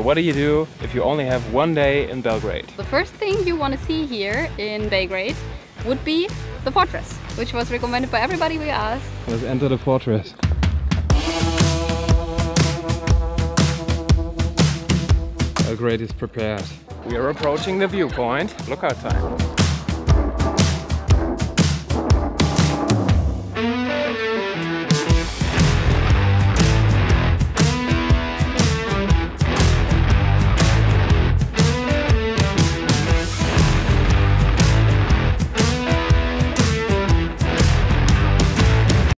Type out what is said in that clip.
So what do you do if you only have one day in Belgrade? The first thing you want to see here in Belgrade would be the fortress, which was recommended by everybody we asked. Let's enter the fortress. Belgrade is prepared. We are approaching the viewpoint. Lookout time.